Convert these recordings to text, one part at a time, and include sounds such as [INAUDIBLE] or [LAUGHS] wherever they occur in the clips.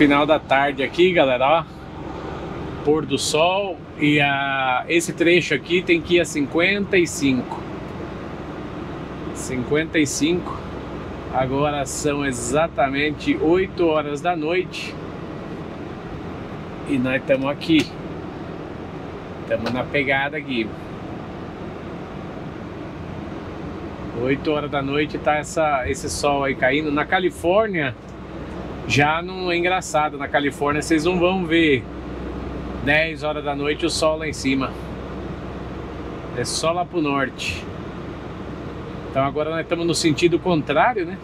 Final da tarde aqui, galera, ó. Pôr do sol e a, esse trecho aqui tem que ir a 55. 55. Agora são exatamente 8 horas da noite. E nós estamos aqui. Estamos na pegada aqui. 8 horas da noite tá essa, esse sol aí caindo. Na Califórnia já não é engraçado. Na Califórnia vocês não vão ver 10 horas da noite o sol lá em cima. É só lá pro norte. Então agora nós estamos no sentido contrário, né?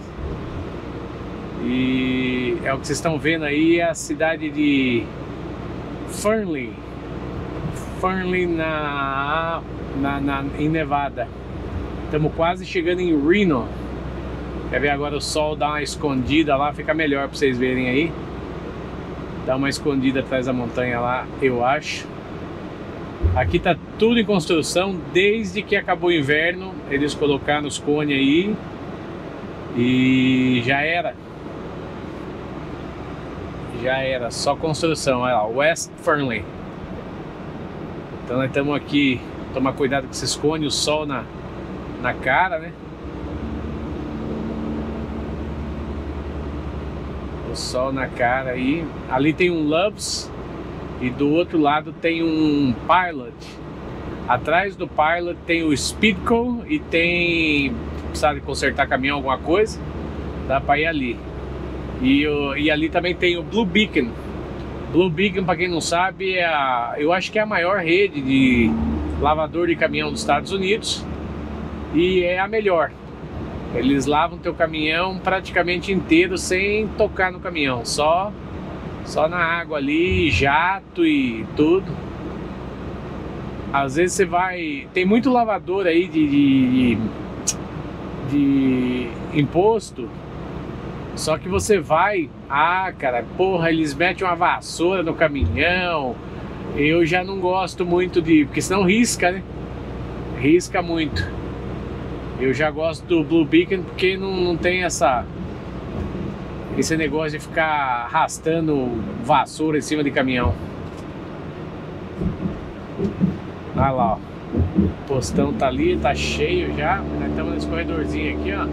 E é o que vocês estão vendo aí, é a cidade de Fernley. Fernley na, na, na, em Nevada. Estamos quase chegando em Reno. Quer ver agora o sol dar uma escondida lá, fica melhor para vocês verem aí. Dá uma escondida atrás da montanha lá, eu acho. Aqui tá tudo em construção desde que acabou o inverno. Eles colocaram os cones aí e já era. Já era, só construção. Olha lá, West Fernley. Então nós estamos aqui, tomar cuidado com esses cones, o sol na, na cara, né? O sol na cara aí. Ali tem um Loves e do outro lado tem um Pilot. Atrás do Pilot tem o Speedco e tem precisar de consertar caminhão alguma coisa, dá para ir ali. E, e ali também tem o Blue Beacon. Blue Beacon, para quem não sabe, é a, eu acho que é a maior rede de lavador de caminhão dos Estados Unidos e é a melhor. Eles lavam teu caminhão praticamente inteiro sem tocar no caminhão, só só na água ali, jato e tudo. Às vezes você vai, tem muito lavador aí de, de, de imposto. Só que você vai, ah, cara, porra, eles metem uma vassoura no caminhão. Eu já não gosto muito de, porque senão risca, né? Risca muito. Eu já gosto do Blue Beacon porque não, não tem essa esse negócio de ficar arrastando vassoura em cima de caminhão. Olha lá, ó. O postão tá ali, tá cheio já. Nós estamos nesse corredorzinho aqui, ó.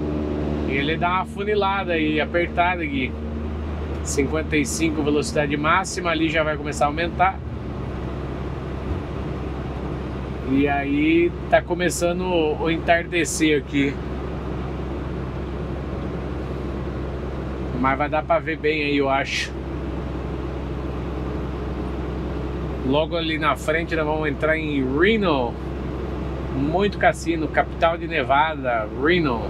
E ele dá uma funilada aí, apertada aqui. 55 velocidade máxima, ali já vai começar a aumentar. E aí tá começando o entardecer aqui. Mas vai dar pra ver bem aí, eu acho. Logo ali na frente nós vamos entrar em Reno. Muito cassino, capital de Nevada, Reno.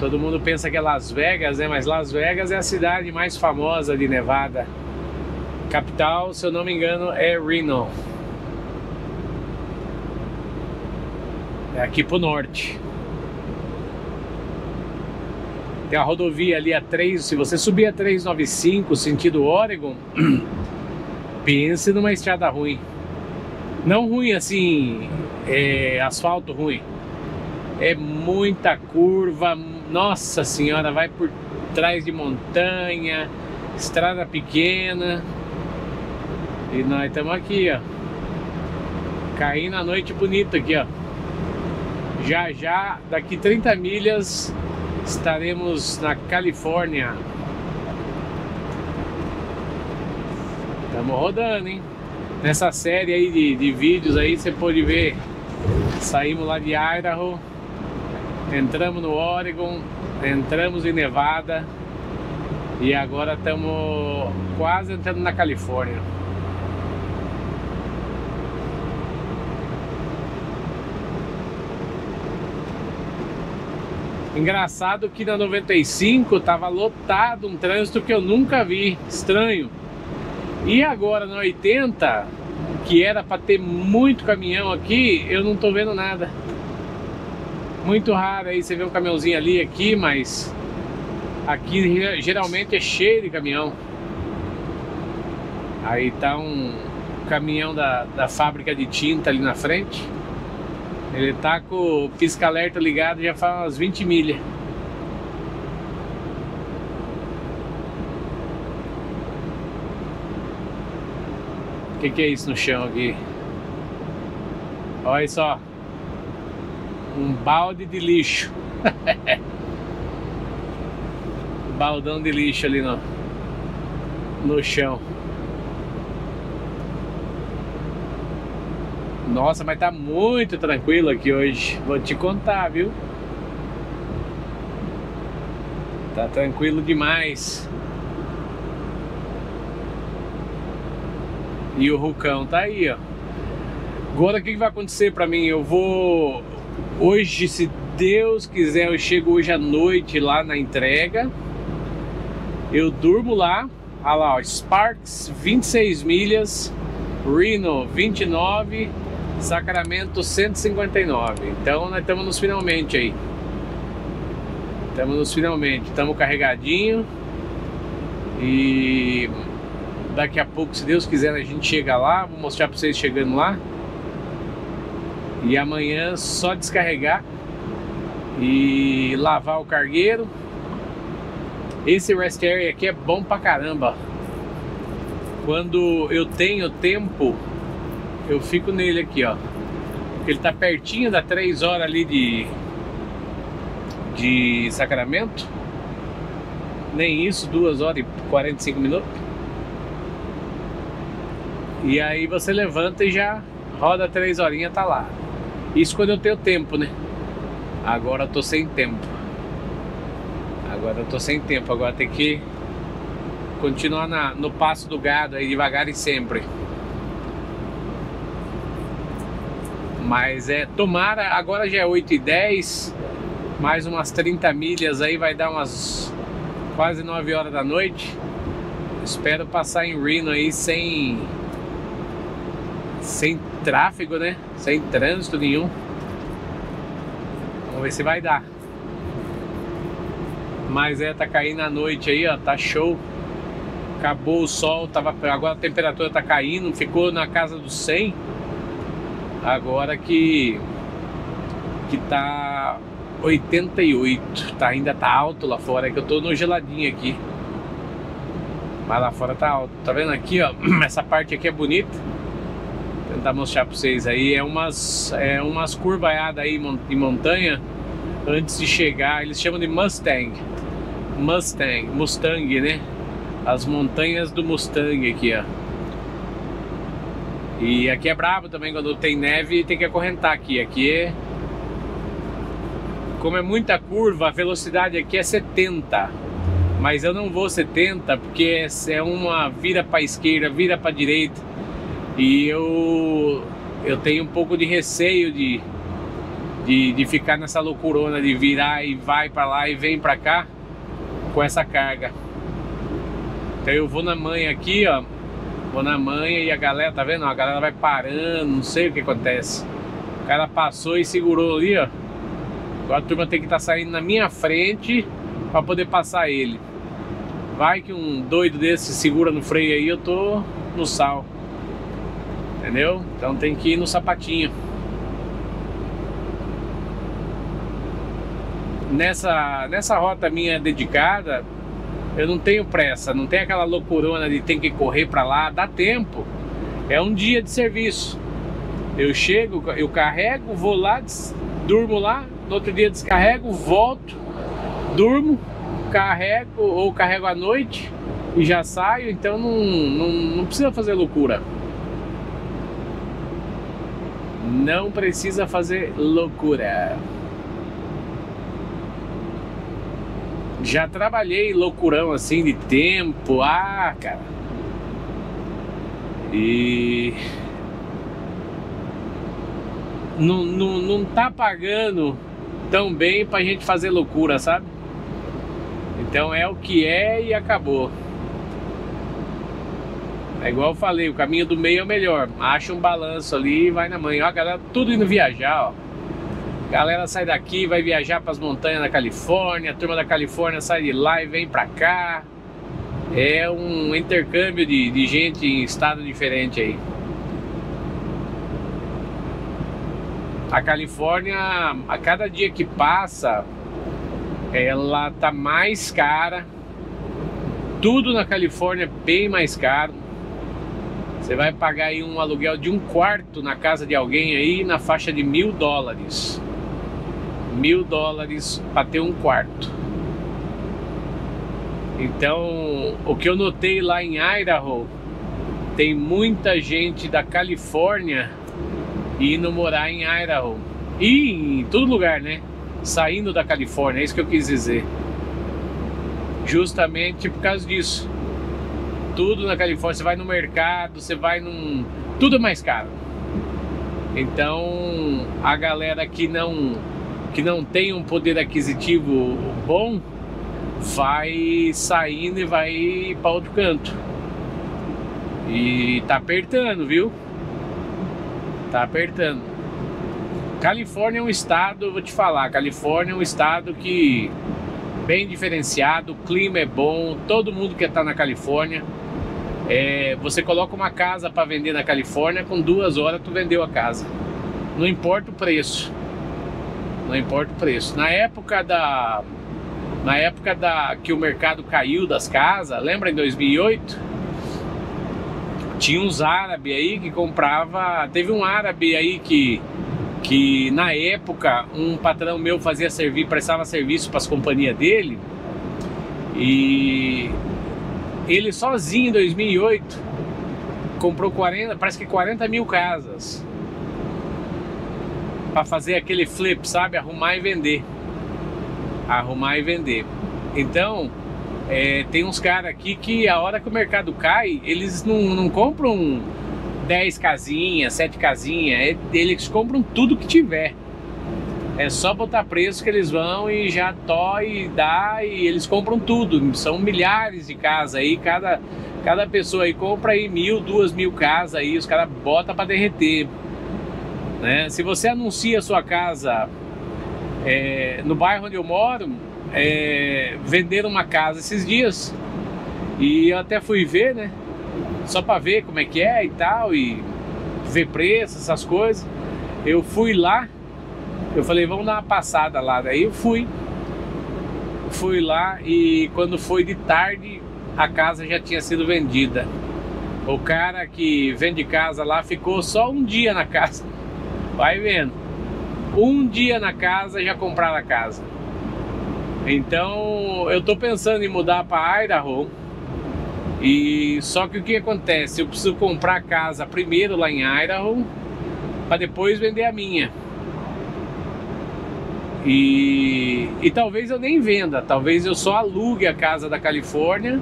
Todo mundo pensa que é Las Vegas, né? Mas Las Vegas é a cidade mais famosa de Nevada. Capital, se eu não me engano, é Reno. É aqui pro norte. Tem a rodovia ali a 3, se você subir a 395 sentido Oregon, [CLEARS THROAT] pense numa estrada ruim. Não ruim assim, é, asfalto ruim. É muita curva, nossa senhora, vai por trás de montanha, estrada pequena. E nós estamos aqui, ó. Caindo a noite bonita aqui, ó. Já já, daqui 30 milhas, estaremos na Califórnia. Estamos rodando, hein? Nessa série aí de, de vídeos aí, você pode ver. Saímos lá de Idaho, entramos no Oregon, entramos em Nevada e agora estamos quase entrando na Califórnia. Engraçado que na 95 tava lotado um trânsito que eu nunca vi, estranho. E agora na 80, que era para ter muito caminhão aqui, eu não tô vendo nada. Muito raro aí você vê um caminhãozinho ali aqui, mas aqui geralmente é cheio de caminhão. Aí tá um caminhão da, da fábrica de tinta ali na frente. Ele tá com o pisca-alerta ligado já faz umas 20 milhas. O que, que é isso no chão aqui? Olha só. Um balde de lixo. [LAUGHS] Baldão de lixo ali no, no chão. Nossa, mas tá muito tranquilo aqui hoje. Vou te contar, viu? Tá tranquilo demais. E o Rucão tá aí, ó. Agora o que, que vai acontecer pra mim? Eu vou. Hoje, se Deus quiser, eu chego hoje à noite lá na entrega. Eu durmo lá. Olha lá, ó, Sparks 26 milhas, Reno 29 Sacramento 159. Então nós estamos nos finalmente aí. Estamos nos finalmente. Estamos carregadinho. E daqui a pouco, se Deus quiser, a gente chega lá. Vou mostrar para vocês chegando lá. E amanhã só descarregar e lavar o cargueiro. Esse rest area aqui é bom pra caramba. Quando eu tenho tempo eu fico nele aqui, ó. Ele tá pertinho da 3 horas ali de de Sacramento. Nem isso, 2 horas e 45 minutos. E aí você levanta e já roda 3 horinhas, tá lá. Isso quando eu tenho tempo, né? Agora eu tô sem tempo. Agora eu tô sem tempo, agora tem que continuar na, no passo do gado aí devagar e sempre. Mas é, tomara, agora já é 8 e 10 mais umas 30 milhas aí, vai dar umas quase 9 horas da noite. Espero passar em Reno aí sem sem tráfego, né? Sem trânsito nenhum. Vamos ver se vai dar. Mas é, tá caindo a noite aí, ó, tá show. Acabou o sol, tava, agora a temperatura tá caindo, ficou na casa dos 100 Agora que que tá 88, tá ainda tá alto lá fora, é que eu tô no geladinho aqui. Mas lá fora tá alto. Tá vendo aqui, ó? [CLEARS THROAT] Essa parte aqui é bonita. Vou tentar mostrar para vocês aí, é umas é umas curvaiadas aí em montanha antes de chegar, eles chamam de Mustang. Mustang, Mustang, né? As montanhas do Mustang aqui, ó. E aqui é brabo também, quando tem neve tem que acorrentar aqui. Aqui é... Como é muita curva, a velocidade aqui é 70. Mas eu não vou 70 porque é uma vira para esquerda, vira para direita. E eu eu tenho um pouco de receio de, de, de ficar nessa loucurona de virar e vai para lá e vem para cá com essa carga. Então eu vou na manha aqui, ó, Vou na manha e a galera, tá vendo? A galera vai parando, não sei o que acontece. O cara passou e segurou ali, ó. Agora a turma tem que estar tá saindo na minha frente para poder passar ele. Vai que um doido desse segura no freio aí, eu tô no sal. Entendeu? Então tem que ir no sapatinho. Nessa, nessa rota minha dedicada, eu não tenho pressa, não tem aquela loucurona de ter que correr para lá, dá tempo. É um dia de serviço. Eu chego, eu carrego, vou lá, durmo lá, no outro dia descarrego, volto, durmo, carrego ou carrego à noite e já saio, então não, não, não precisa fazer loucura. Não precisa fazer loucura. Já trabalhei loucurão assim de tempo, ah, cara. E não, não, não tá pagando tão bem pra gente fazer loucura, sabe? Então é o que é e acabou. É igual eu falei, o caminho do meio é o melhor. Acha um balanço ali e vai na mãe. Ó, a galera tudo indo viajar, ó. Galera sai daqui, vai viajar para as montanhas da Califórnia, a turma da Califórnia sai de lá e vem para cá. É um intercâmbio de, de gente em estado diferente aí. A Califórnia, a cada dia que passa, ela tá mais cara. Tudo na Califórnia é bem mais caro. Você vai pagar aí um aluguel de um quarto na casa de alguém aí na faixa de mil dólares. Mil dólares para ter um quarto. Então, o que eu notei lá em Idaho, tem muita gente da Califórnia indo morar em Idaho. E em todo lugar, né? Saindo da Califórnia, é isso que eu quis dizer. Justamente por causa disso. Tudo na Califórnia, você vai no mercado, você vai num. Tudo é mais caro. Então a galera que não que não tem um poder aquisitivo bom vai saindo e vai para outro canto. E tá apertando, viu? Tá apertando. Califórnia é um estado, vou te falar, Califórnia é um estado que bem diferenciado, o clima é bom, todo mundo quer estar na Califórnia. É, você coloca uma casa para vender na Califórnia, com duas horas tu vendeu a casa. Não importa o preço. Não importa o preço. Na época da na época da que o mercado caiu das casas, lembra em 2008? Tinha uns árabes aí que comprava, teve um árabe aí que que na época um patrão meu fazia servir, prestava serviço para as companhias dele e ele sozinho em 2008 comprou 40, parece que 40 mil casas para fazer aquele flip, sabe? Arrumar e vender. Arrumar e vender. Então, é, tem uns caras aqui que a hora que o mercado cai, eles não, não compram 10 casinhas, 7 casinhas, é, eles compram tudo que tiver. É só botar preço que eles vão e já tó e dá e eles compram tudo. São milhares de casas aí, cada, cada pessoa aí compra aí mil, duas mil casas aí, os caras botam para derreter. Né? Se você anuncia a sua casa é, no bairro onde eu moro, é, venderam uma casa esses dias e eu até fui ver, né? Só para ver como é que é e tal, e ver preço, essas coisas. Eu fui lá eu falei, vamos dar uma passada lá. Daí eu fui. Fui lá e quando foi de tarde, a casa já tinha sido vendida. O cara que vende casa lá ficou só um dia na casa. Vai vendo. Um dia na casa já compraram a casa. Então eu tô pensando em mudar para Idaho. E só que o que acontece? Eu preciso comprar a casa primeiro lá em Idaho para depois vender a minha. E, e talvez eu nem venda, talvez eu só alugue a casa da Califórnia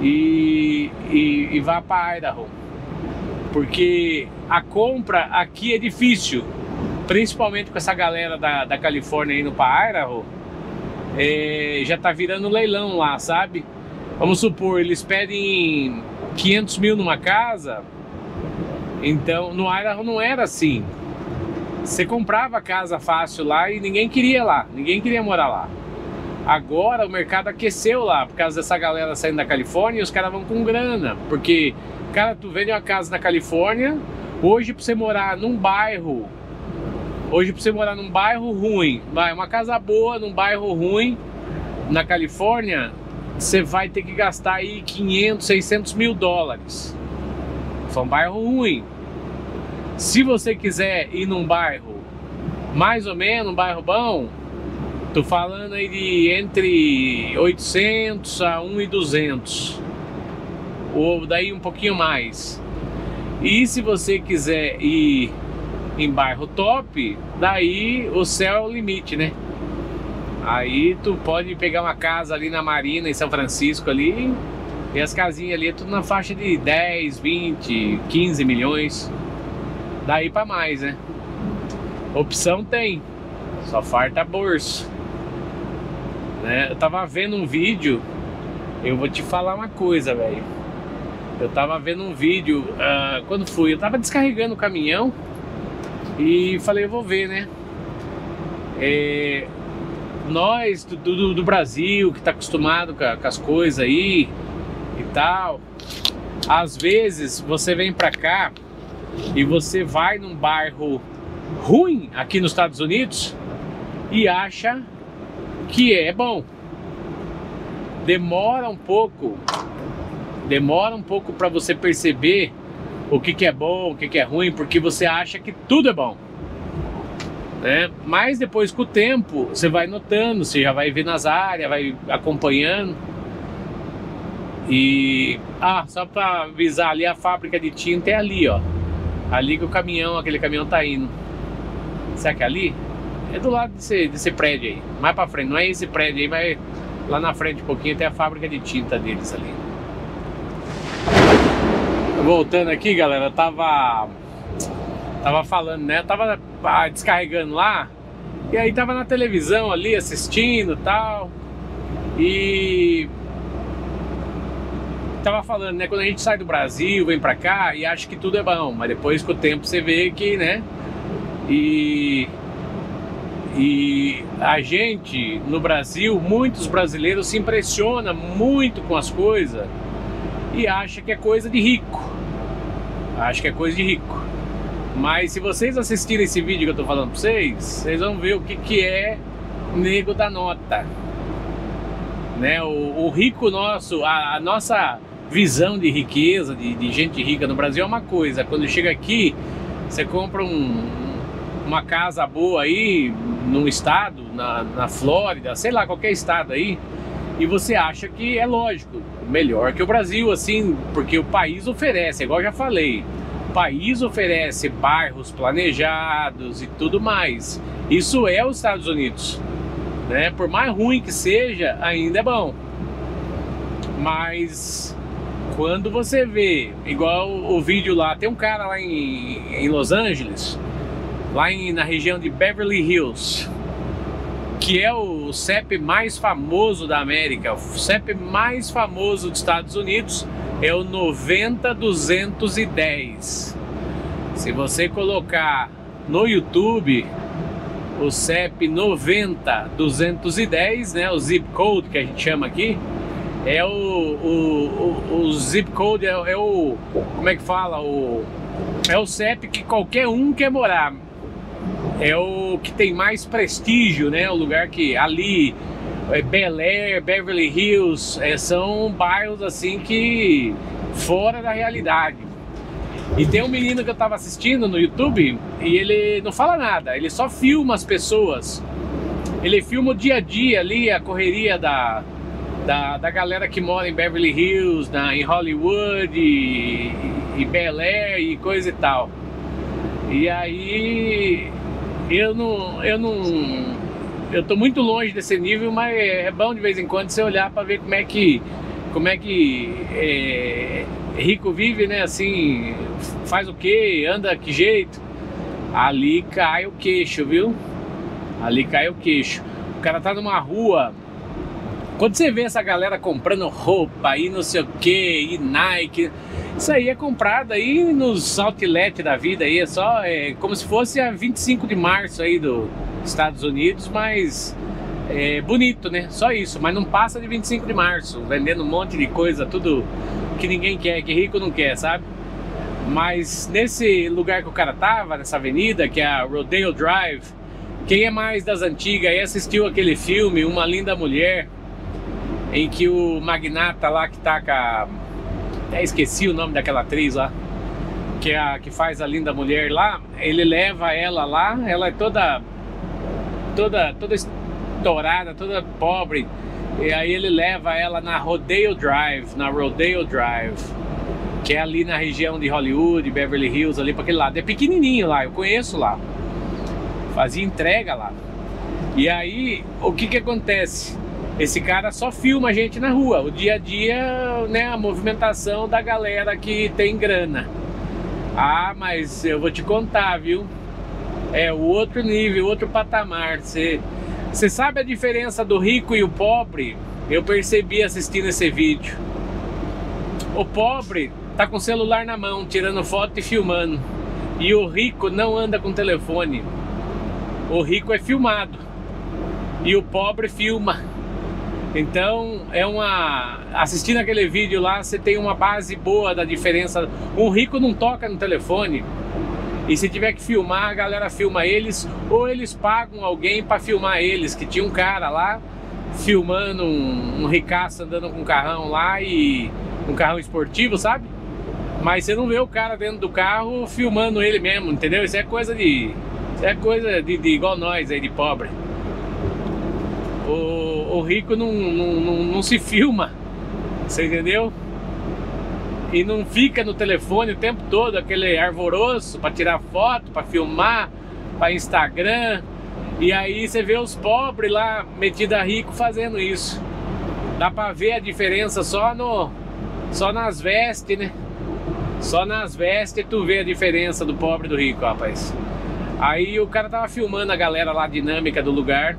e, e, e vá para Idaho. Porque a compra aqui é difícil, principalmente com essa galera da, da Califórnia indo para Idaho. É, já tá virando leilão lá, sabe? Vamos supor, eles pedem 500 mil numa casa, então no Idaho não era assim. Você comprava casa fácil lá e ninguém queria lá, ninguém queria morar lá. Agora o mercado aqueceu lá por causa dessa galera saindo da Califórnia e os caras vão com grana, porque, cara, tu vende uma casa na Califórnia, hoje pra você morar num bairro, hoje pra você morar num bairro ruim, vai, uma casa boa num bairro ruim na Califórnia, você vai ter que gastar aí 500, 600 mil dólares. Foi um bairro ruim. Se você quiser ir num bairro mais ou menos, um bairro bom, tô falando aí de entre 800 a 1.200 ou daí um pouquinho mais. E se você quiser ir em bairro top, daí o céu é o limite, né? Aí tu pode pegar uma casa ali na Marina, em São Francisco ali, e as casinhas ali é tudo na faixa de 10, 20, 15 milhões daí para mais, né? Opção tem, só falta bolsa. Né? Eu tava vendo um vídeo, eu vou te falar uma coisa, velho. Eu tava vendo um vídeo, uh, quando fui, eu tava descarregando o caminhão e falei, eu vou ver, né? É, nós do, do, do, Brasil, que tá acostumado com, com as coisas aí e tal, às vezes você vem pra cá e você vai num bairro ruim aqui nos Estados Unidos e acha que é bom. Demora um pouco, demora um pouco para você perceber o que, que é bom, o que, que é ruim, porque você acha que tudo é bom. Né? Mas depois com o tempo você vai notando, você já vai vendo as áreas, vai acompanhando. E ah, só para avisar ali a fábrica de tinta é ali, ó. Ali que o caminhão, aquele caminhão tá indo. Será que é ali? É do lado desse, desse prédio aí. Mais para frente, não é esse prédio aí, mas lá na frente um pouquinho tem a fábrica de tinta deles ali. Voltando aqui, galera, tava tava falando, né? tava ah, descarregando lá e aí tava na televisão ali assistindo, tal. E tava falando, né, quando a gente sai do Brasil, vem para cá e acha que tudo é bom, mas depois com o tempo você vê que, né? E e a gente no Brasil, muitos brasileiros se impressionam muito com as coisas e acha que é coisa de rico. Acho que é coisa de rico. Mas se vocês assistirem esse vídeo que eu tô falando pra vocês, vocês vão ver o que, que é nego da nota. Né? O, o rico nosso, a, a, nossa visão de riqueza, de, de, gente rica no Brasil é uma coisa. Quando chega aqui, você compra um, uma casa boa aí, num estado, na, na Flórida, sei lá, qualquer estado aí, e você acha que é lógico, melhor que o Brasil, assim, porque o país oferece, igual eu já falei, o país oferece bairros planejados e tudo mais. Isso é os Estados Unidos, né? Por mais ruim que seja, ainda é bom. Mas quando você vê, igual o vídeo lá, tem um cara lá em, em Los Angeles, lá em, na região de Beverly Hills, que é o CEP mais famoso da América, o CEP mais famoso dos Estados Unidos é o 90210. Se você colocar no YouTube o CEP 90210, né, o zip code que a gente chama aqui, é o, o, o, o zip code é, é o como é que fala? O é o CEP que qualquer um quer morar é o que tem mais prestígio, né? O lugar que ali é Bel Air, Beverly Hills, é, são bairros assim que fora da realidade. E tem um menino que eu tava assistindo no YouTube e ele não fala nada, ele só filma as pessoas. Ele filma o dia a dia ali, a correria da, da, da galera que mora em Beverly Hills, na, em Hollywood e, e Bel Air e coisa e tal. E aí eu não, eu não, eu tô muito longe desse nível, mas é bom de vez em quando você olhar para ver como é que, como é que é, rico vive, né? Assim, faz o que, anda que jeito. Ali cai o queixo, viu? Ali cai o queixo. O cara tá numa rua. Quando você vê essa galera comprando roupa e não sei o que, e Nike, isso aí é comprado aí nos outlet da vida aí, é só é, como se fosse a 25 de março aí dos Estados Unidos, mas é bonito, né? Só isso, mas não passa de 25 de março, vendendo um monte de coisa, tudo que ninguém quer, que rico não quer, sabe? Mas nesse lugar que o cara tava, nessa avenida, que é a Rodeo Drive, quem é mais das antigas aí assistiu aquele filme Uma Linda Mulher, em que o magnata lá que tá com a até esqueci o nome daquela atriz lá, que é a que faz a linda mulher lá, ele leva ela lá, ela é toda toda toda estourada, toda pobre. E aí ele leva ela na Rodeo Drive, na Rodeo Drive, que é ali na região de Hollywood, Beverly Hills, ali para aquele lado. É pequenininho lá, eu conheço lá. Fazia entrega lá. E aí, o que que acontece? Esse cara só filma a gente na rua, o dia a dia, né, a movimentação da galera que tem grana. Ah, mas eu vou te contar, viu? É outro nível, outro patamar. Você sabe a diferença do rico e o pobre? Eu percebi assistindo esse vídeo. O pobre tá com o celular na mão, tirando foto e filmando. E o rico não anda com telefone. O rico é filmado. E o pobre filma. Então, é uma. Assistindo aquele vídeo lá, você tem uma base boa da diferença. Um rico não toca no telefone. E se tiver que filmar, a galera filma eles, ou eles pagam alguém para filmar eles. Que tinha um cara lá filmando um, um ricaço andando com um carrão lá e um carrão esportivo, sabe? Mas você não vê o cara dentro do carro filmando ele mesmo, entendeu? Isso é coisa de. Isso é coisa de, de igual nós aí, de pobre. O, o rico não, não, não, não se filma, você entendeu? E não fica no telefone o tempo todo, aquele arvoroso para tirar foto, para filmar, para Instagram. E aí você vê os pobres lá, metidos a rico, fazendo isso. Dá pra ver a diferença só no só nas vestes, né? Só nas vestes tu vê a diferença do pobre e do rico, rapaz. Aí o cara tava filmando a galera lá dinâmica do lugar.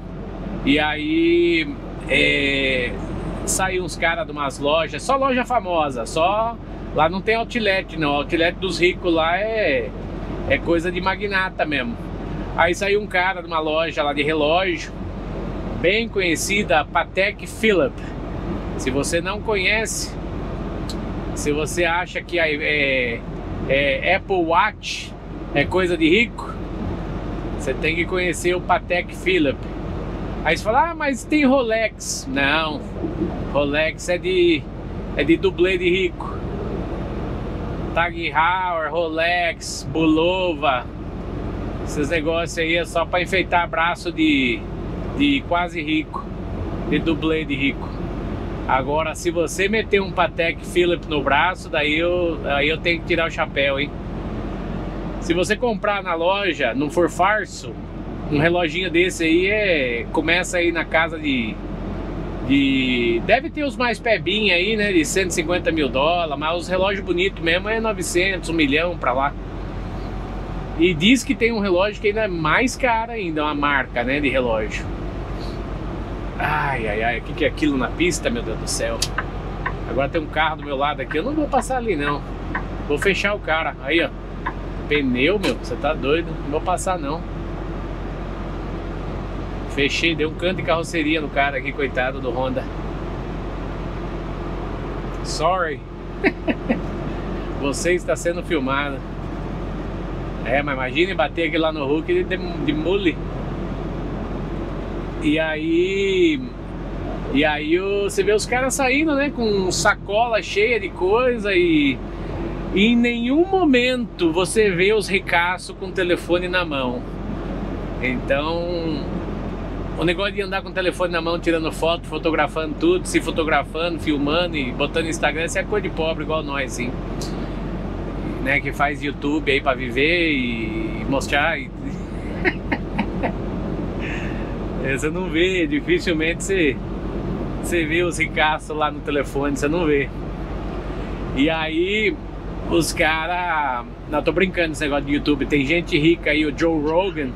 E aí é, saiu uns caras de umas lojas, só loja famosa, só lá não tem outlet não. Outlet dos ricos lá é, é coisa de magnata mesmo. Aí saiu um cara de uma loja lá de relógio, bem conhecida, Patek Philippe. Se você não conhece, se você acha que é, é, é, Apple Watch é coisa de rico, você tem que conhecer o Patek Philippe. Aí você fala, ah, mas tem Rolex. Não, Rolex é de, é de dublê de rico. Tag Heuer, Rolex, Bulova, esses negócios aí é só para enfeitar braço de, de quase rico, de dublê de rico. Agora, se você meter um Patek Philippe no braço, daí eu, aí eu tenho que tirar o chapéu, hein? Se você comprar na loja, não for farso, um reloginho desse aí é, começa aí na casa de, de... Deve ter os mais pebinhos aí, né? De 150 mil dólares, mas os relógios bonitos mesmo é 900, 1 milhão pra lá. E diz que tem um relógio que ainda é mais caro ainda, uma marca, né, de relógio. Ai, ai, ai, o que, que é aquilo na pista, meu Deus do céu? Agora tem um carro do meu lado aqui, eu não vou passar ali não. Vou fechar o cara. Aí, ó. Pneu, meu, você tá doido? Não vou passar não. Fechei, dei um canto de carroceria no cara aqui, coitado do Honda. Sorry. [LAUGHS] Você está sendo filmado. É, mas imagine bater aqui lá no Hulk de, de mule. E aí. E aí você vê os caras saindo, né? Com sacola cheia de coisa e. E em nenhum momento você vê os ricaços com o telefone na mão. Então, o negócio de andar com o telefone na mão, tirando foto, fotografando tudo, se fotografando, filmando e botando Instagram, isso é coisa de pobre igual nós, assim né, que faz YouTube aí para viver e mostrar. E... [LAUGHS] você não vê, dificilmente você, você vê os ricaços lá no telefone, você não vê. E aí os caras. Não, tô brincando esse negócio de YouTube. Tem gente rica aí, o Joe Rogan.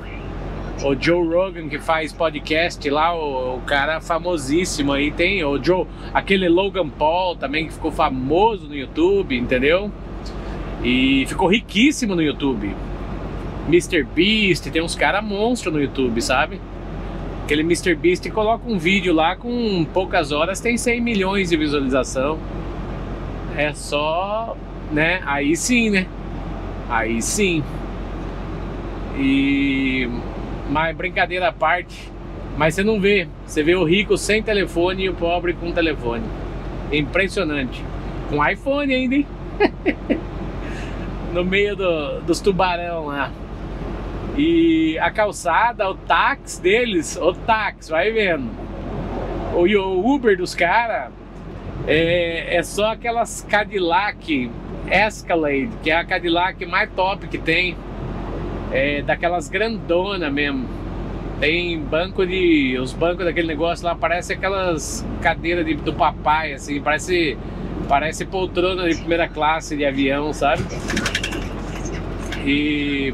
O Joe Rogan que faz podcast lá, o, o, cara famosíssimo aí. Tem o Joe, aquele Logan Paul também que ficou famoso no YouTube, entendeu? E ficou riquíssimo no YouTube. Mr. Beast, tem uns caras monstros no YouTube, sabe? Aquele Mr. Beast coloca um vídeo lá com poucas horas, tem 100 milhões de visualização. É só, né? Aí sim, né? Aí sim. E mas brincadeira à parte, mas você não vê, você vê o rico sem telefone e o pobre com telefone. Impressionante. Com iPhone ainda, hein? [LAUGHS] no meio do, dos tubarão lá. E a calçada, o táxi deles, o táxi, vai vendo. O, o Uber dos caras é, é só aquelas Cadillac Escalade, que é a Cadillac mais top que tem. É, daquelas grandona mesmo. Tem banco de. Os bancos daquele negócio lá parece aquelas cadeiras de, do papai, assim, parece. Parece poltrona de primeira classe de avião, sabe? E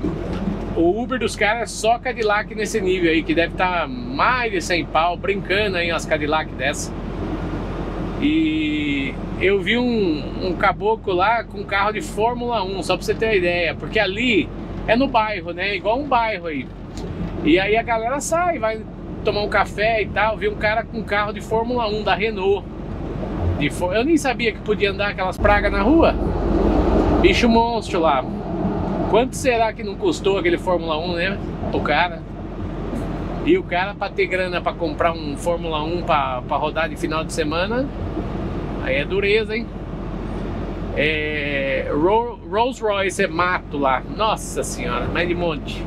o Uber dos caras é só Cadillac nesse nível aí, que deve estar tá mais de 100 pau, brincando aí umas Cadillac dessa. E eu vi um, um caboclo lá com um carro de Fórmula 1, só pra você ter uma ideia, porque ali é no bairro, né? Igual um bairro aí. E aí a galera sai, vai tomar um café e tal. Vi um cara com um carro de Fórmula 1 da Renault. De Eu nem sabia que podia andar aquelas pragas na rua. Bicho monstro lá. Quanto será que não custou aquele Fórmula 1, né? O cara. E o cara para ter grana para comprar um Fórmula 1 para rodar de final de semana, aí é dureza, hein? É, Rolls Royce é mato lá. Nossa senhora, mais de monte.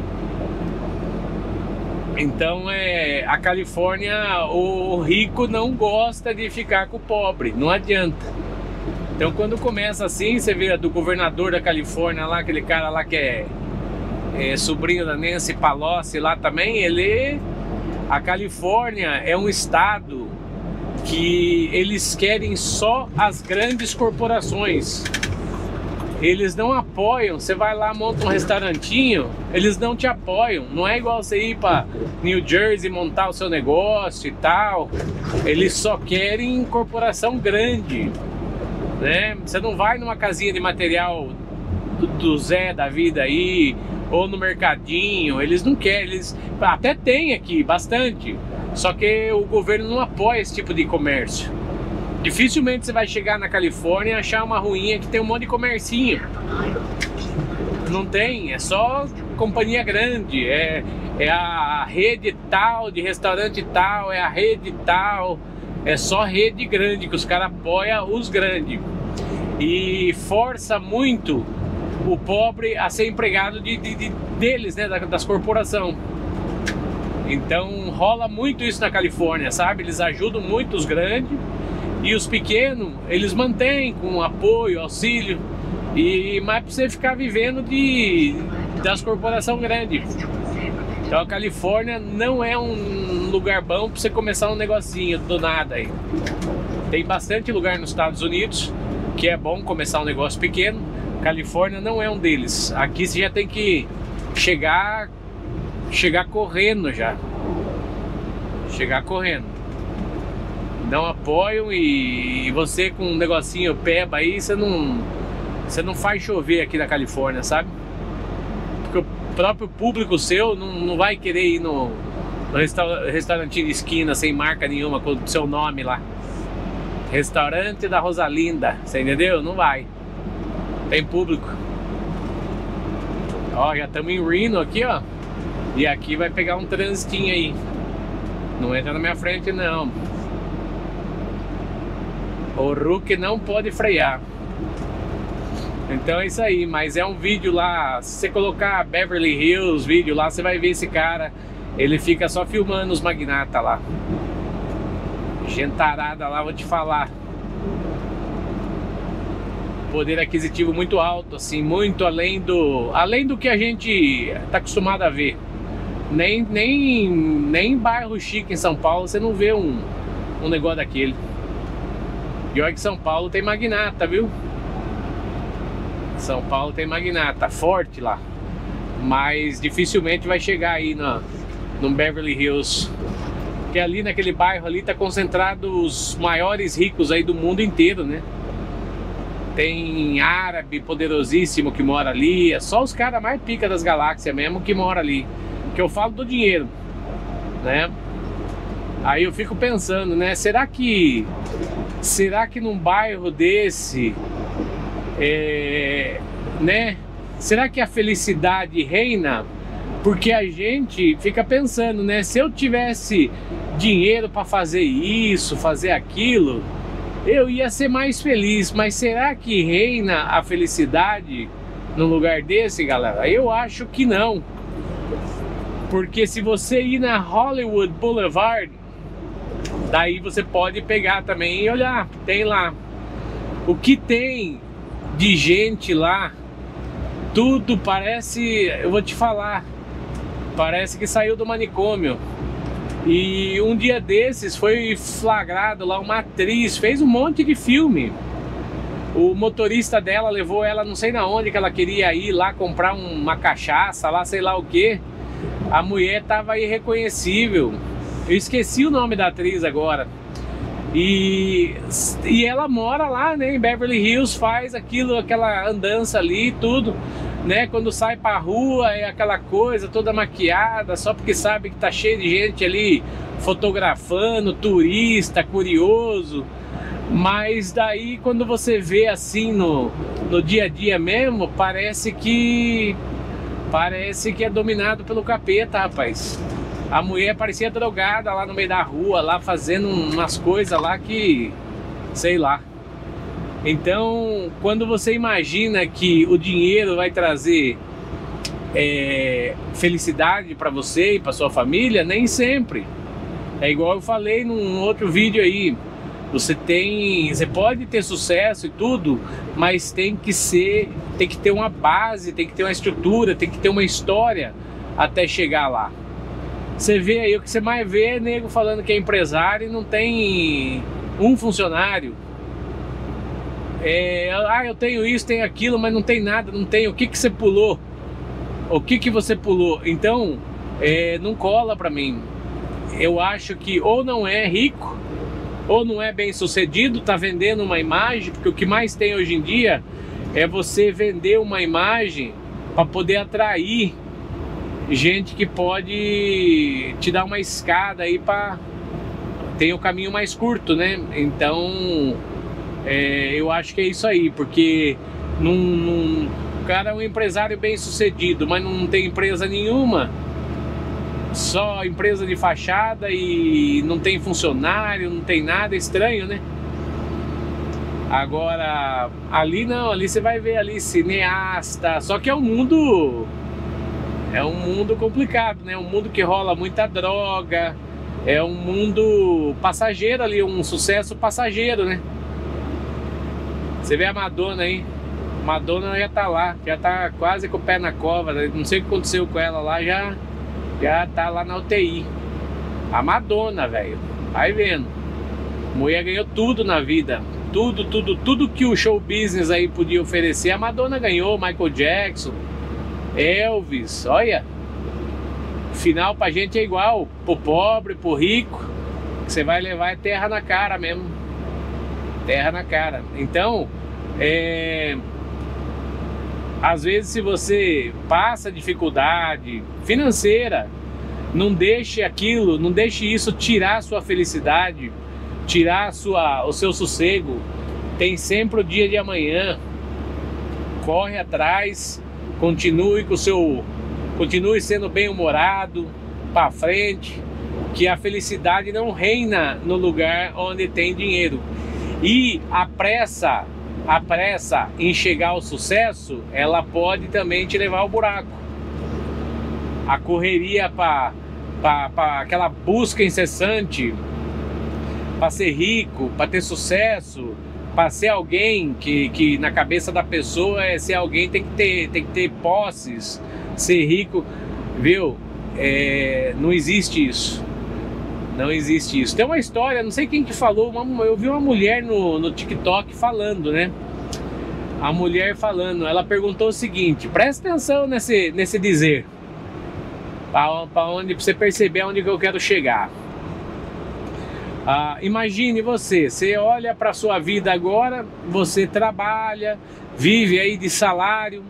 Então é a Califórnia, o rico não gosta de ficar com o pobre, não adianta. Então quando começa assim, você vê do governador da Califórnia lá, aquele cara lá que é, é sobrinho da Nancy Pelosi lá também, ele a Califórnia é um estado que eles querem só as grandes corporações. Eles não apoiam. Você vai lá, monta um restaurantinho, eles não te apoiam. Não é igual você ir para New Jersey montar o seu negócio e tal. Eles só querem corporação grande. Né? Você não vai numa casinha de material do, do Zé da vida aí, ou no mercadinho. Eles não querem. Eles até tem aqui bastante. Só que o governo não apoia esse tipo de comércio. Dificilmente você vai chegar na Califórnia e achar uma ruinha que tem um monte de comercinho. Não tem, é só companhia grande, é, é a rede tal, de restaurante tal, é a rede tal, é só rede grande que os caras apoiam os grandes. E força muito o pobre a ser empregado de, de, de deles, né, das corporações. Então rola muito isso na Califórnia, sabe? Eles ajudam muito os grandes e os pequenos, eles mantêm com apoio, auxílio. E mais para você ficar vivendo de das corporações grandes. Então a Califórnia não é um lugar bom para você começar um negocinho do nada aí. Tem bastante lugar nos Estados Unidos que é bom começar um negócio pequeno. Califórnia não é um deles. Aqui você já tem que chegar chegar correndo já. Chegar correndo. Não apoiam e, você com um negocinho peba aí, você não, você não faz chover aqui na Califórnia, sabe? Porque o próprio público seu não, não vai querer ir no, no restaurantinho de esquina sem marca nenhuma com o seu nome lá. Restaurante da Rosalinda, você entendeu? Não vai. Tem público. Ó, já estamos em Reno aqui, ó. E aqui vai pegar um transitinho aí. Não entra na minha frente não. O Hulk não pode frear. Então é isso aí, mas é um vídeo lá, se você colocar Beverly Hills vídeo lá, você vai ver esse cara, ele fica só filmando os magnatas lá. Gentarada lá, vou te falar. Poder aquisitivo muito alto, assim, muito além do, além do que a gente tá acostumado a ver. Nem, nem, nem em bairro chique em São Paulo você não vê um, um negócio daquele. Pior que São Paulo tem magnata, viu? São Paulo tem magnata, forte lá. Mas dificilmente vai chegar aí no, no Beverly Hills. Que ali naquele bairro ali tá concentrado os maiores ricos aí do mundo inteiro, né? Tem árabe poderosíssimo que mora ali. É só os caras mais pica das galáxias mesmo que mora ali que eu falo do dinheiro, né? Aí eu fico pensando, né? Será que será que num bairro desse, é, né? Será que a felicidade reina? Porque a gente fica pensando, né? Se eu tivesse dinheiro para fazer isso, fazer aquilo, eu ia ser mais feliz. Mas será que reina a felicidade no lugar desse, galera? Eu acho que não. Porque se você ir na Hollywood Boulevard, daí você pode pegar também e olhar, tem lá. O que tem de gente lá, tudo parece, eu vou te falar, parece que saiu do manicômio. E um dia desses foi flagrado lá uma atriz, fez um monte de filme. O motorista dela levou ela não sei na onde que ela queria ir lá comprar uma cachaça, lá sei lá o que a mulher tava irreconhecível. Eu esqueci o nome da atriz agora. E, e ela mora lá, né, em Beverly Hills, faz aquilo, aquela andança ali, tudo, né? Quando sai pra rua é aquela coisa toda maquiada, só porque sabe que tá cheio de gente ali fotografando, turista, curioso. Mas daí quando você vê assim no, no dia a dia mesmo, parece que Parece que é dominado pelo capeta, rapaz. A mulher parecia drogada lá no meio da rua, lá fazendo umas coisas lá que. sei lá. Então, quando você imagina que o dinheiro vai trazer é, felicidade para você e para sua família, nem sempre. É igual eu falei num outro vídeo aí. Você tem, você pode ter sucesso e tudo, mas tem que ser, tem que ter uma base, tem que ter uma estrutura, tem que ter uma história até chegar lá. Você vê aí o que você mais vê é nego falando que é empresário e não tem um funcionário. É, ah, eu tenho isso, tenho aquilo, mas não tem nada, não tem. O que que você pulou? o que que você pulou? Então, é, não cola para mim. Eu acho que ou não é rico, ou não é bem sucedido, tá vendendo uma imagem, porque o que mais tem hoje em dia é você vender uma imagem para poder atrair gente que pode te dar uma escada aí para tem o caminho mais curto, né? Então, é, eu acho que é isso aí, porque não cara é um empresário bem sucedido, mas não tem empresa nenhuma, só empresa de fachada e não tem funcionário, não tem nada, estranho, né? Agora, ali não, ali você vai ver ali cineasta, só que é um mundo é um mundo complicado, né? Um mundo que rola muita droga, é um mundo passageiro ali, um sucesso passageiro, né? Você vê a Madonna aí, Madonna já tá lá, já tá quase com o pé na cova. Né? Não sei o que aconteceu com ela lá, já, já tá lá na UTI. A Madonna, velho. Vai vendo. A mulher ganhou tudo na vida. Tudo, tudo, tudo que o show business aí podia oferecer. A Madonna ganhou, Michael Jackson, Elvis, olha. Final pra gente é igual. Pro pobre, pro rico. Você vai levar é terra na cara mesmo. Terra na cara. Então, é às vezes, se você passa dificuldade financeira, não deixe aquilo, não deixe isso tirar sua felicidade, tirar sua, o seu sossego. Tem sempre o dia de amanhã. Corre atrás, continue com o seu, continue sendo bem humorado, para frente, que a felicidade não reina no lugar onde tem dinheiro. E a pressa a pressa em chegar ao sucesso, ela pode também te levar ao buraco. A correria para aquela busca incessante para ser rico, para ter sucesso, para ser alguém que, que na cabeça da pessoa é ser alguém tem que ter, tem que ter posses, ser rico, viu? É, não existe isso. Não existe isso. Tem uma história, não sei quem que falou, uma, eu vi uma mulher no, no TikTok falando, né? A mulher falando, ela perguntou o seguinte: presta atenção nesse, nesse dizer, para onde pra você perceber onde que eu quero chegar. Ah, imagine você, você olha para sua vida agora, você trabalha, vive aí de salário,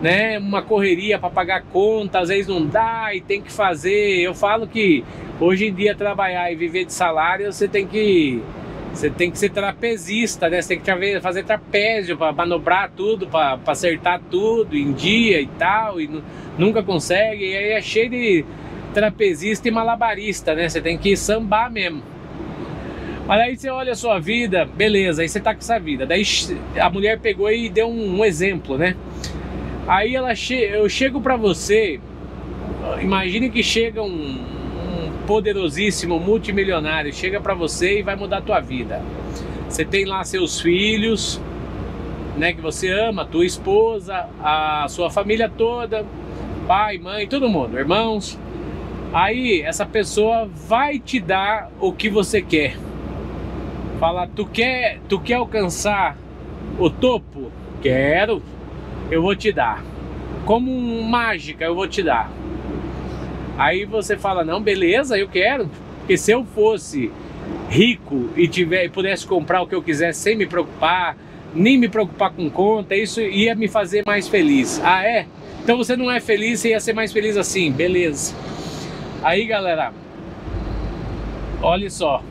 né? Uma correria para pagar conta, às vezes não dá e tem que fazer. Eu falo que Hoje em dia, trabalhar e viver de salário, você tem que você tem que ser trapezista, né? Você tem que fazer trapézio para manobrar tudo, para acertar tudo em dia e tal, e nunca consegue. E aí é cheio de trapezista e malabarista, né? Você tem que sambar mesmo. Mas aí você olha a sua vida, beleza, aí você tá com essa vida. Daí a mulher pegou e deu um, um exemplo, né? Aí ela che eu chego para você, imagine que chega um, poderosíssimo, multimilionário, chega para você e vai mudar a tua vida. Você tem lá seus filhos, né, que você ama, tua esposa, a sua família toda, pai, mãe, todo mundo, irmãos. Aí essa pessoa vai te dar o que você quer. Fala, tu quer, tu quer alcançar o topo? Quero. Eu vou te dar. Como mágica, eu vou te dar. Aí você fala, não, beleza, eu quero. Porque se eu fosse rico e tiver, pudesse comprar o que eu quisesse sem me preocupar, nem me preocupar com conta, isso ia me fazer mais feliz. Ah, é? Então você não é feliz, você ia ser mais feliz assim, beleza. Aí, galera, olha só,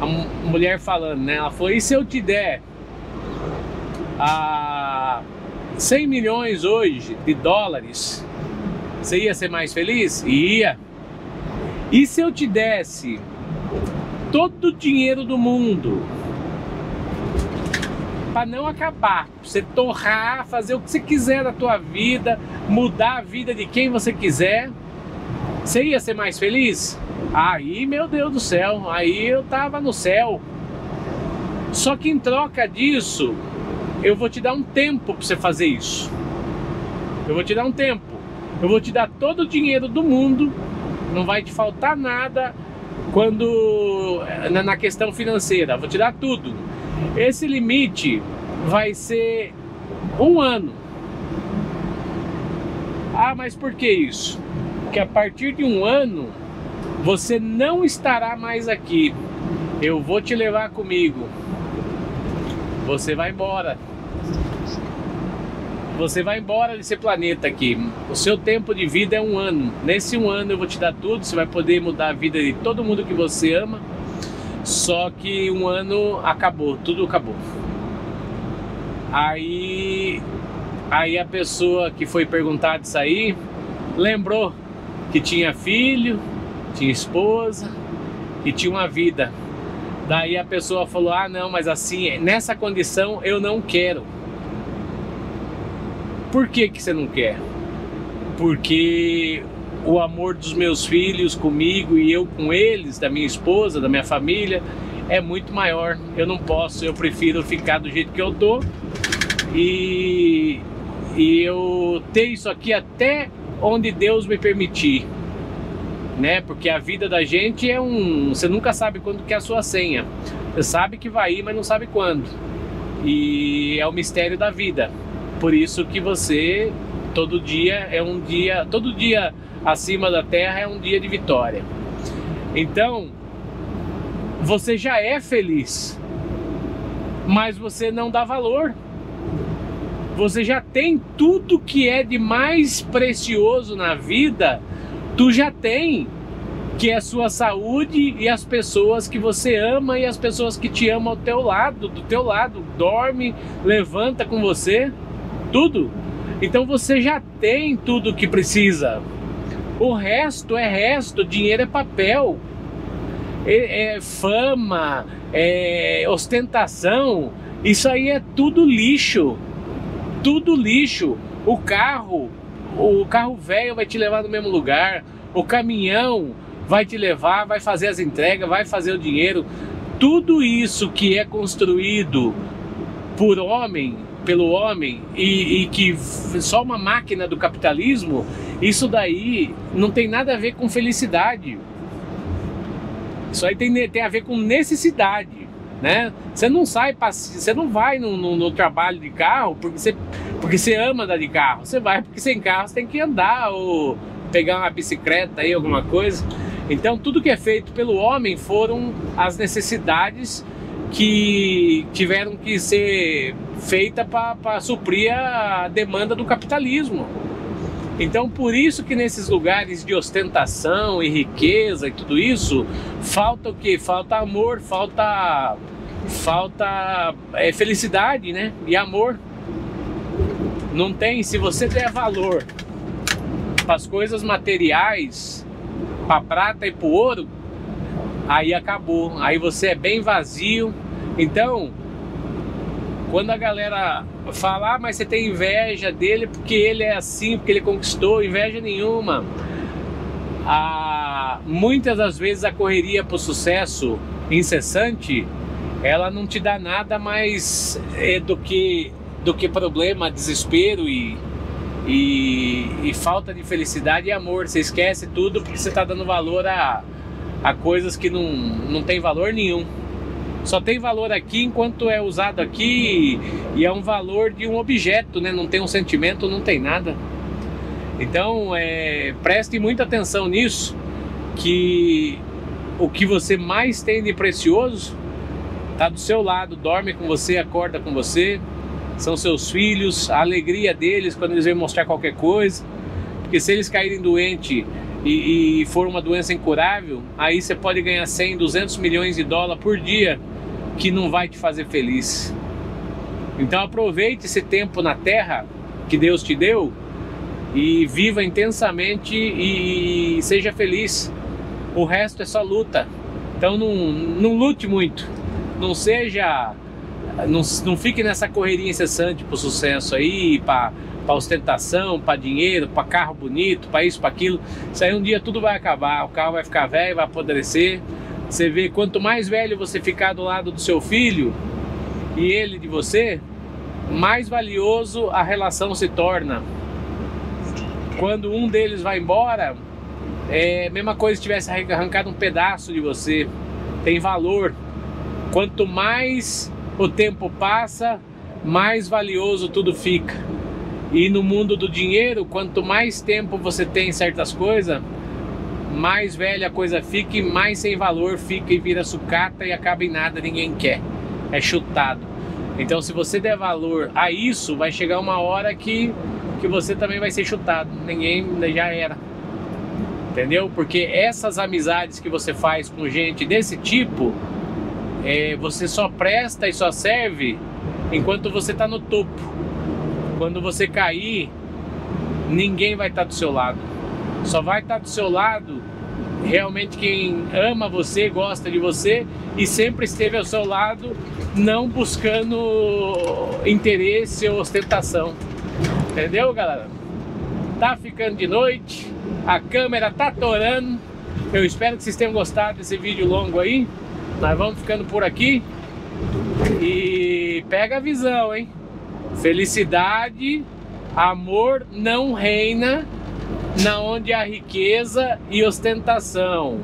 a mulher falando, né? Ela falou, e se eu te der a 100 milhões hoje de dólares, você ia ser mais feliz? Ia. E se eu te desse todo o dinheiro do mundo? para não acabar, pra você torrar, fazer o que você quiser na tua vida, mudar a vida de quem você quiser, você ia ser mais feliz? Aí, meu Deus do céu, aí eu tava no céu. Só que em troca disso, eu vou te dar um tempo para você fazer isso. Eu vou te dar um tempo. Eu vou te dar todo o dinheiro do mundo, não vai te faltar nada quando na, na questão financeira, vou te dar tudo. Esse limite vai ser um ano. Ah, mas por que isso? Porque a partir de um ano você não estará mais aqui. Eu vou te levar comigo. Você vai embora. Você vai embora desse planeta aqui. O seu tempo de vida é um ano. Nesse um ano eu vou te dar tudo. Você vai poder mudar a vida de todo mundo que você ama. Só que um ano acabou, tudo acabou. Aí, aí a pessoa que foi perguntar isso aí lembrou que tinha filho, tinha esposa e tinha uma vida. Daí a pessoa falou: Ah, não, mas assim, nessa condição eu não quero. Por que, que você não quer? Porque o amor dos meus filhos comigo e eu com eles, da minha esposa, da minha família, é muito maior. Eu não posso, eu prefiro ficar do jeito que eu tô e, e eu ter isso aqui até onde Deus me permitir. Né? Porque a vida da gente é um. Você nunca sabe quando que é a sua senha. Você sabe que vai ir, mas não sabe quando. E é o mistério da vida. Por isso que você todo dia é um dia, todo dia acima da terra é um dia de vitória. Então, você já é feliz, mas você não dá valor. Você já tem tudo que é de mais precioso na vida, tu já tem, que é a sua saúde e as pessoas que você ama e as pessoas que te amam ao teu lado, do teu lado, dorme, levanta com você tudo. Então você já tem tudo o que precisa. O resto é resto, dinheiro é papel. É, é fama, é ostentação, isso aí é tudo lixo. Tudo lixo. O carro, o carro velho vai te levar no mesmo lugar, o caminhão vai te levar, vai fazer as entregas, vai fazer o dinheiro. Tudo isso que é construído por homem pelo homem e, e, que só uma máquina do capitalismo, isso daí não tem nada a ver com felicidade. Isso aí tem, tem a ver com necessidade, né? Você não sai, você não vai no, no, no, trabalho de carro porque você, porque você ama andar de carro. Você vai porque sem carro você tem que andar ou pegar uma bicicleta aí, alguma coisa. Então tudo que é feito pelo homem foram as necessidades que tiveram que ser feita para suprir a demanda do capitalismo. Então, por isso que nesses lugares de ostentação e riqueza e tudo isso, falta o que? Falta amor, falta falta é, felicidade, né? E amor. Não tem, se você der valor para as coisas materiais, para prata e para ouro, aí acabou. Aí você é bem vazio. Então, quando a galera fala, ah, mas você tem inveja dele porque ele é assim, porque ele conquistou, inveja nenhuma. Ah, muitas das vezes a correria para o sucesso incessante, ela não te dá nada mais é, do que do que problema, desespero e, e, e, falta de felicidade e amor. Você esquece tudo porque você está dando valor a, a coisas que não, não tem valor nenhum só tem valor aqui enquanto é usado aqui e é um valor de um objeto, né? Não tem um sentimento, não tem nada. Então, é, preste muita atenção nisso, que o que você mais tem de precioso está do seu lado, dorme com você, acorda com você, são seus filhos, a alegria deles quando eles vêm mostrar qualquer coisa, porque se eles caírem doentes e, e for uma doença incurável, aí você pode ganhar 100, 200 milhões de dólares por dia que não vai te fazer feliz. Então aproveite esse tempo na terra que Deus te deu e viva intensamente e seja feliz. O resto é só luta. Então não, não lute muito. Não seja Não, não fique nessa correria incessante pro sucesso aí, para para ostentação, para dinheiro, para carro bonito, para isso, para aquilo. Isso aí um dia tudo vai acabar, o carro vai ficar velho, vai apodrecer. Você vê quanto mais velho você ficar do lado do seu filho e ele de você, mais valioso a relação se torna. Quando um deles vai embora, é a mesma coisa se tivesse arrancado um pedaço de você. Tem valor. Quanto mais o tempo passa, mais valioso tudo fica. E no mundo do dinheiro, quanto mais tempo você tem em certas coisas, mais velha a coisa fica e mais sem valor fica e vira sucata e acaba em nada, ninguém quer. É chutado. Então, se você der valor a isso, vai chegar uma hora que, que você também vai ser chutado. Ninguém já era. Entendeu? Porque essas amizades que você faz com gente desse tipo, é, você só presta e só serve enquanto você está no topo. Quando você cair, ninguém vai estar tá do seu lado. Só vai estar tá do seu lado realmente quem ama você, gosta de você e sempre esteve ao seu lado, não buscando interesse ou ostentação. Entendeu, galera? Tá ficando de noite, a câmera tá torando. Eu espero que vocês tenham gostado desse vídeo longo aí. Nós vamos ficando por aqui. E pega a visão, hein? Felicidade, amor não reina na onde a riqueza e ostentação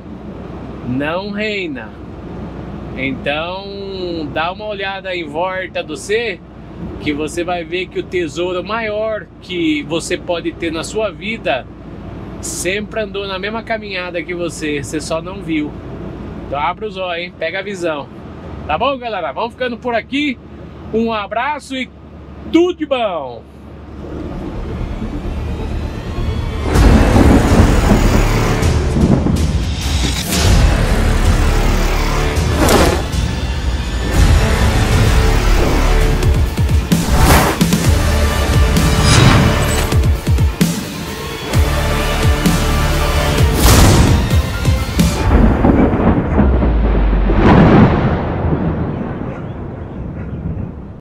não reina. Então, dá uma olhada em volta do ser, que você vai ver que o tesouro maior que você pode ter na sua vida sempre andou na mesma caminhada que você, você só não viu. Então abre os olhos, hein? Pega a visão. Tá bom, galera? Vamos ficando por aqui. Um abraço e tudo de bom!